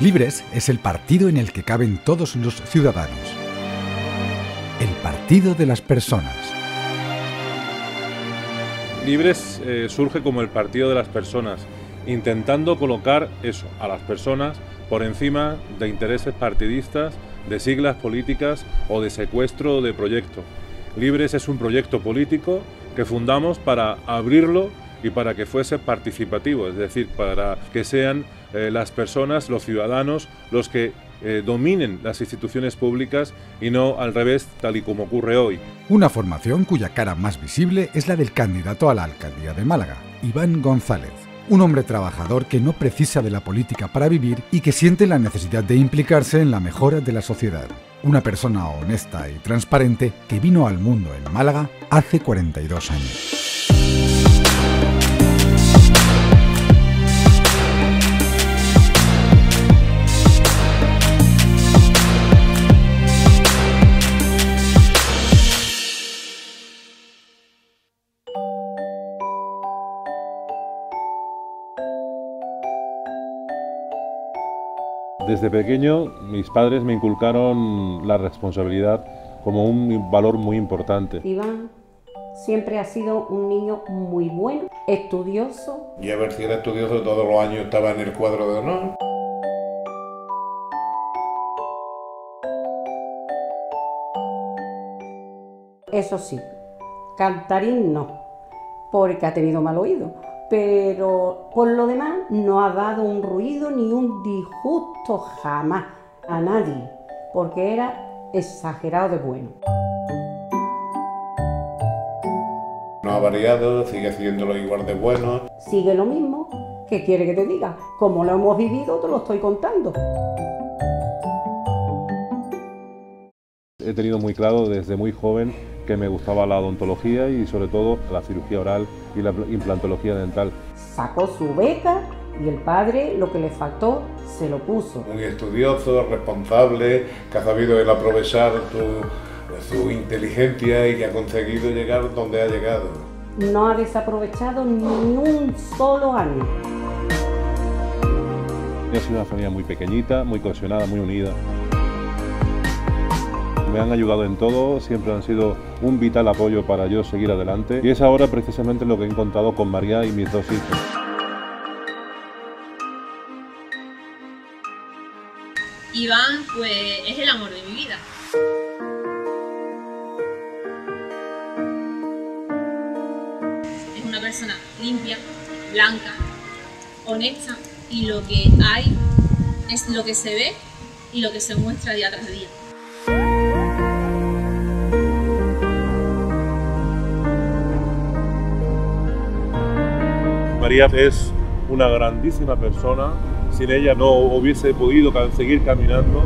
Libres es el partido en el que caben todos los ciudadanos. El partido de las personas. Libres eh, surge como el partido de las personas, intentando colocar eso, a las personas, por encima de intereses partidistas, de siglas políticas o de secuestro de proyecto. Libres es un proyecto político que fundamos para abrirlo y para que fuese participativo, es decir, para que sean eh, las personas, los ciudadanos, los que eh, dominen las instituciones públicas y no al revés, tal y como ocurre hoy. Una formación cuya cara más visible es la del candidato a la alcaldía de Málaga, Iván González. Un hombre trabajador que no precisa de la política para vivir y que siente la necesidad de implicarse en la mejora de la sociedad. Una persona honesta y transparente que vino al mundo en Málaga hace 42 años. Desde pequeño mis padres me inculcaron la responsabilidad como un valor muy importante. Iván siempre ha sido un niño muy bueno, estudioso. Y a ver si era estudioso todos los años estaba en el cuadro de honor. Eso sí, cantarín no, porque ha tenido mal oído pero por lo demás no ha dado un ruido ni un disgusto jamás a nadie, porque era exagerado de bueno. No ha variado, sigue haciéndolo igual de bueno. Sigue lo mismo, ¿qué quiere que te diga? Como lo hemos vivido, te lo estoy contando. He tenido muy claro desde muy joven que me gustaba la odontología y sobre todo la cirugía oral y la implantología dental. Sacó su beca y el padre lo que le faltó se lo puso. Muy estudioso, responsable, que ha sabido el aprovechar su inteligencia y que ha conseguido llegar donde ha llegado. No ha desaprovechado ni un solo año. Ha sido una familia muy pequeñita, muy cohesionada, muy unida me han ayudado en todo, siempre han sido un vital apoyo para yo seguir adelante y es ahora precisamente lo que he encontrado con María y mis dos hijos. Iván pues es el amor de mi vida. Es una persona limpia, blanca, honesta y lo que hay es lo que se ve y lo que se muestra día tras día. Es una grandísima persona, sin ella no hubiese podido seguir caminando.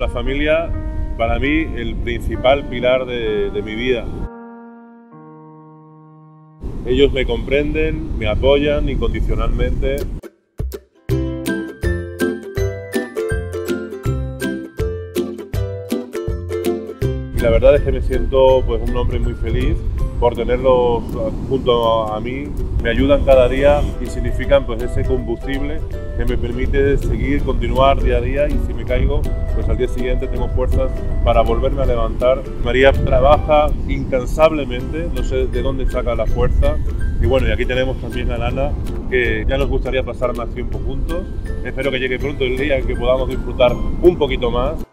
La familia, para mí, el principal pilar de mi vida. Ellos me comprenden, me apoyan incondicionalmente. Y la verdad es que me siento pues, un hombre muy feliz por tenerlos junto a mí. Me ayudan cada día y significan pues, ese combustible que me permite seguir, continuar día a día y si me caigo, pues al día siguiente tengo fuerzas para volverme a levantar. María trabaja incansablemente, no sé de dónde saca la fuerza. Y bueno, y aquí tenemos también a Lana, que ya nos gustaría pasar más tiempo juntos. Espero que llegue pronto el día en que podamos disfrutar un poquito más.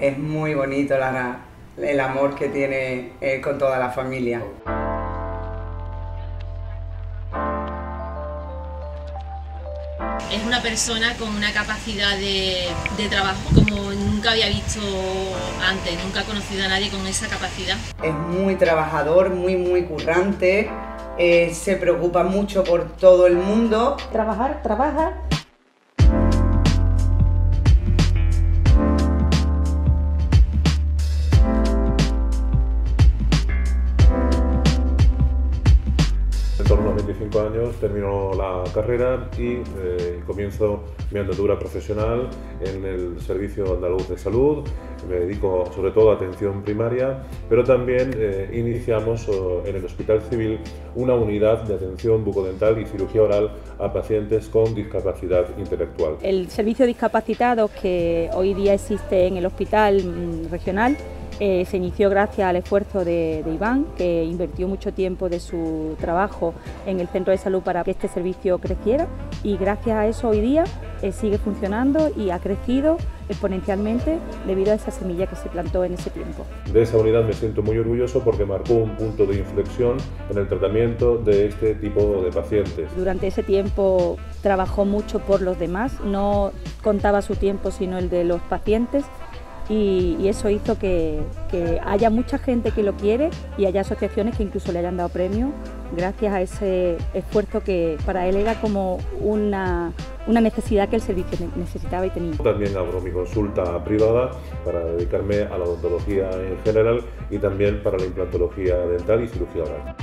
Es muy bonito Lana, el amor que tiene con toda la familia. Persona con una capacidad de, trabajo como nunca había visto antes, nunca he conocido a nadie con esa capacidad. Es muy trabajador, muy, muy currante, eh, se preocupa mucho por todo el mundo. Trabajar, trabaja. 25 años termino la carrera y eh, comienzo mi andadura profesional en el Servicio Andaluz de Salud. Me dedico sobre todo a atención primaria, pero también eh, iniciamos oh, en el Hospital Civil una unidad de atención bucodental y cirugía oral a pacientes con discapacidad intelectual. El servicio de discapacitados que hoy día existe en el hospital mm, regional eh, se inició gracias al esfuerzo de, Iván, que invirtió mucho tiempo de su trabajo en el centro de salud para que este servicio creciera y gracias a eso hoy día eh, sigue funcionando y ha crecido exponencialmente debido a esa semilla que se plantó en ese tiempo. De esa unidad me siento muy orgulloso porque marcó un punto de inflexión en el tratamiento de este tipo de pacientes. Durante ese tiempo trabajó mucho por los demás, no contaba su tiempo sino el de los pacientes y, eso hizo que, haya mucha gente que lo quiere y haya asociaciones que incluso le hayan dado premio gracias a ese esfuerzo que para él era como una, una necesidad que el servicio necesitaba y tenía. También abro mi consulta privada para dedicarme a la odontología en general y también para la implantología dental y cirugía oral.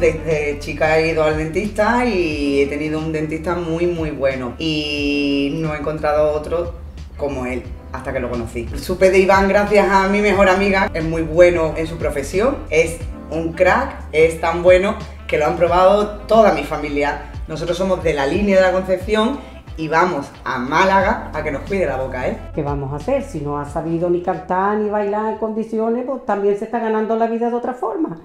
Desde chica he ido al dentista y he tenido un dentista muy muy bueno y no he encontrado otro como él hasta que lo conocí. Supe de Iván gracias a mi mejor amiga, es muy bueno en su profesión, es un crack, es tan bueno que lo han probado toda mi familia. Nosotros somos de la línea de la Concepción y vamos a Málaga a que nos cuide la boca, ¿eh? ¿Qué vamos a hacer? Si no ha sabido ni cantar ni bailar en condiciones, pues también se está ganando la vida de otra forma.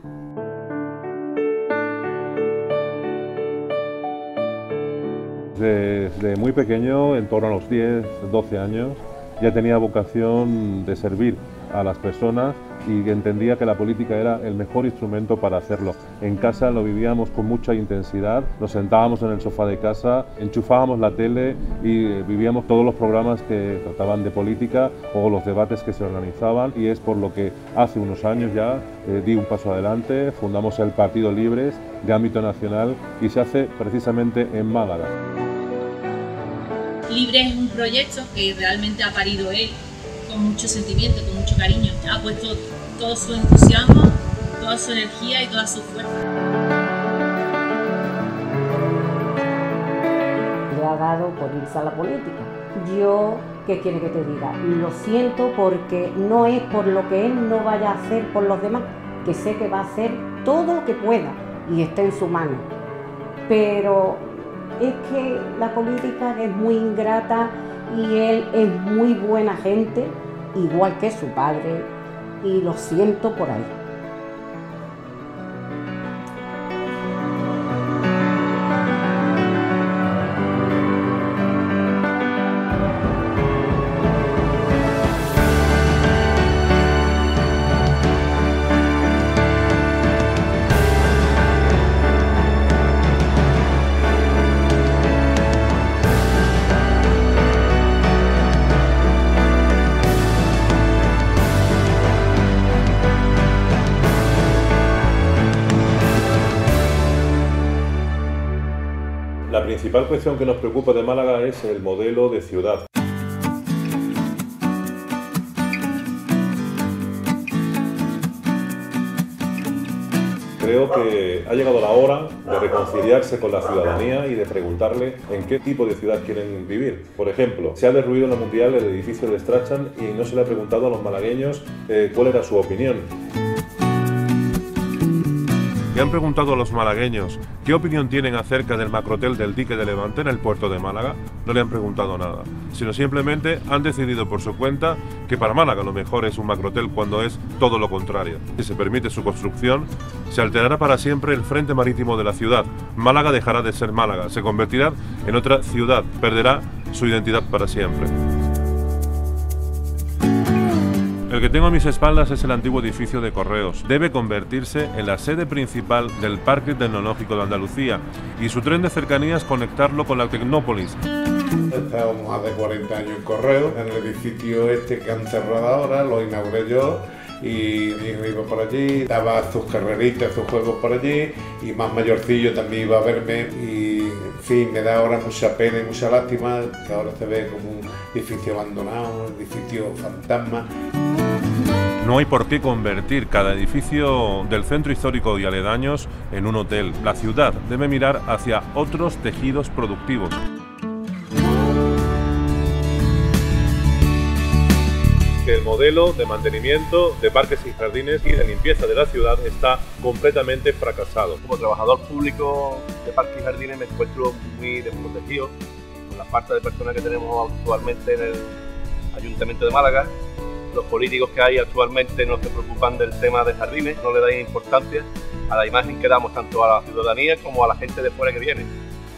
Desde muy pequeño, en torno a los 10, 12 años, ya tenía vocación de servir a las personas y entendía que la política era el mejor instrumento para hacerlo. En casa lo vivíamos con mucha intensidad, nos sentábamos en el sofá de casa, enchufábamos la tele y vivíamos todos los programas que trataban de política o los debates que se organizaban y es por lo que hace unos años ya eh, di un paso adelante, fundamos el Partido Libres de ámbito nacional y se hace precisamente en Málaga. Libre es un proyecto que realmente ha parido él con mucho sentimiento, con mucho cariño. Ha puesto todo su entusiasmo, toda su energía y toda su fuerza. Le ha dado por irse a la política. Yo, ¿qué quiere que te diga? Lo siento porque no es por lo que él no vaya a hacer por los demás, que sé que va a hacer todo lo que pueda y está en su mano. Pero es que la política es muy ingrata y él es muy buena gente, igual que su padre, y lo siento por ahí. La principal cuestión que nos preocupa de Málaga es el modelo de ciudad. Creo que ha llegado la hora de reconciliarse con la ciudadanía y de preguntarle en qué tipo de ciudad quieren vivir. Por ejemplo, se ha derruido en la Mundial el edificio de Strachan y no se le ha preguntado a los malagueños eh, cuál era su opinión. Le han preguntado a los malagueños qué opinión tienen acerca del macrotel del dique de Levante en el puerto de Málaga. No le han preguntado nada, sino simplemente han decidido por su cuenta que para Málaga lo mejor es un macrotel cuando es todo lo contrario. Si se permite su construcción, se alterará para siempre el frente marítimo de la ciudad. Málaga dejará de ser Málaga, se convertirá en otra ciudad, perderá su identidad para siempre. El que tengo a mis espaldas es el antiguo edificio de correos. Debe convertirse en la sede principal del Parque Tecnológico de Andalucía y su tren de cercanías conectarlo con la Tecnópolis. Estamos más de 40 años en correos, en el edificio este que han cerrado ahora, lo inauguré yo y iba por allí, daba sus carreritas, sus juegos por allí y más mayorcillo también iba a verme y en fin, me da ahora mucha pena y mucha lástima que ahora se ve como un edificio abandonado, un edificio fantasma. No hay por qué convertir cada edificio del centro histórico y aledaños en un hotel. La ciudad debe mirar hacia otros tejidos productivos. el modelo de mantenimiento de parques y jardines y de limpieza de la ciudad está completamente fracasado. Como trabajador público de parques y jardines me encuentro muy desprotegido con la falta de personas que tenemos actualmente en el Ayuntamiento de Málaga. Los políticos que hay actualmente no se preocupan del tema de jardines, no le dan importancia a la imagen que damos tanto a la ciudadanía como a la gente de fuera que viene.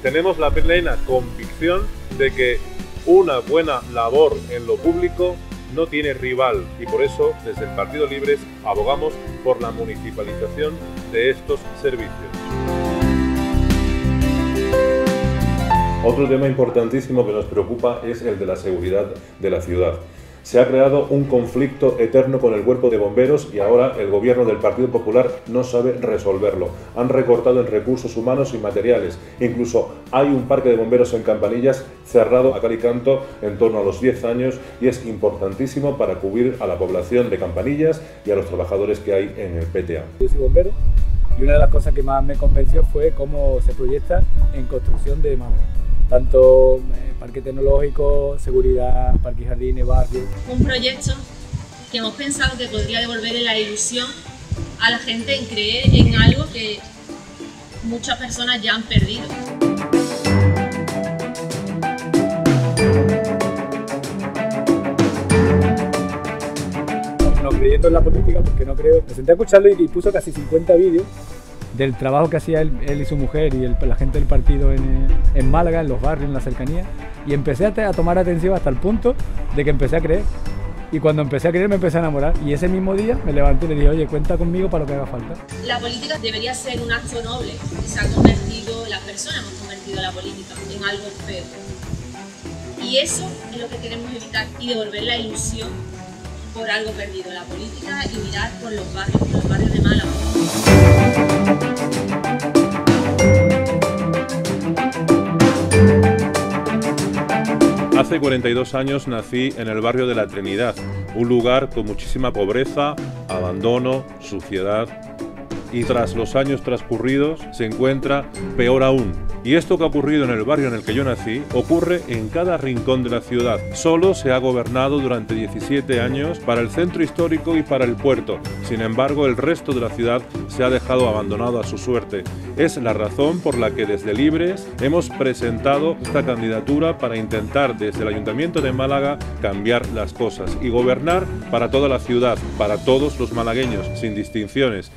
Tenemos la plena convicción de que una buena labor en lo público no tiene rival y por eso desde el Partido Libres abogamos por la municipalización de estos servicios. Otro tema importantísimo que nos preocupa es el de la seguridad de la ciudad. Se ha creado un conflicto eterno con el cuerpo de bomberos y ahora el gobierno del Partido Popular no sabe resolverlo. Han recortado en recursos humanos y materiales. Incluso hay un parque de bomberos en Campanillas cerrado a Calicanto en torno a los 10 años y es importantísimo para cubrir a la población de Campanillas y a los trabajadores que hay en el PTA. Yo soy bombero y una de las cosas que más me convenció fue cómo se proyecta en construcción de Málaga tanto eh, parque tecnológico, seguridad, parque y jardines, barrios. Un proyecto que hemos pensado que podría devolverle la ilusión a la gente en creer en algo que muchas personas ya han perdido. No creyendo en la política, porque no creo. Me senté a escucharlo y puso casi 50 vídeos del trabajo que hacía él, y su mujer y la gente del partido en, Málaga, en los barrios, en la cercanía, y empecé a, tomar atención hasta el punto de que empecé a creer. Y cuando empecé a creer me empecé a enamorar. Y ese mismo día me levanté y le dije, oye, cuenta conmigo para lo que haga falta. La política debería ser un acto noble. Y se ha convertido, las personas hemos convertido la política en algo feo. Y eso es lo que queremos evitar y devolver la ilusión por algo perdido, la política y mirar por los barrios, por los barrios de Málaga. Hace 42 años nací en el barrio de la Trinidad, un lugar con muchísima pobreza, abandono, suciedad y tras los años transcurridos se encuentra peor aún. Y esto que ha ocurrido en el barrio en el que yo nací ocurre en cada rincón de la ciudad. Solo se ha gobernado durante 17 años para el centro histórico y para el puerto. Sin embargo, el resto de la ciudad se ha dejado abandonado a su suerte. Es la razón por la que desde Libres hemos presentado esta candidatura para intentar desde el Ayuntamiento de Málaga cambiar las cosas y gobernar para toda la ciudad, para todos los malagueños, sin distinciones.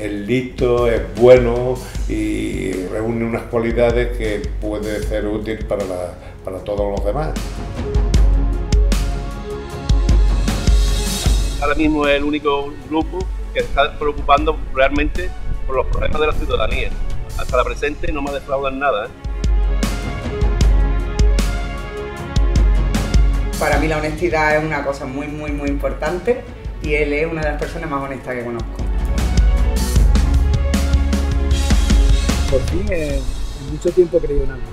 Es listo, es bueno y reúne unas cualidades que puede ser útil para, para todos los demás. Ahora mismo es el único grupo que está preocupando realmente por los problemas de la ciudadanía. Hasta la presente no me defraudan nada. ¿eh? Para mí la honestidad es una cosa muy, muy, muy importante y él es una de las personas más honestas que conozco. Por fin en, mucho tiempo he creído en algo.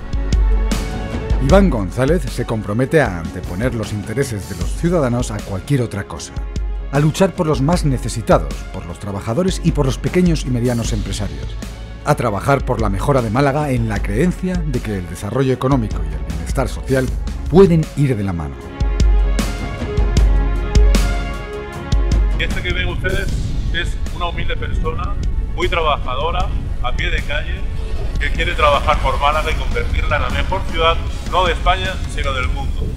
Iván González se compromete a anteponer los intereses de los ciudadanos a cualquier otra cosa, a luchar por los más necesitados, por los trabajadores y por los pequeños y medianos empresarios, a trabajar por la mejora de Málaga en la creencia de que el desarrollo económico y el bienestar social pueden ir de la mano. Este que ven ustedes es una humilde persona, muy trabajadora, a pie de calle que quiere trabajar por Málaga y convertirla en la mejor ciudad, no de España, sino del mundo.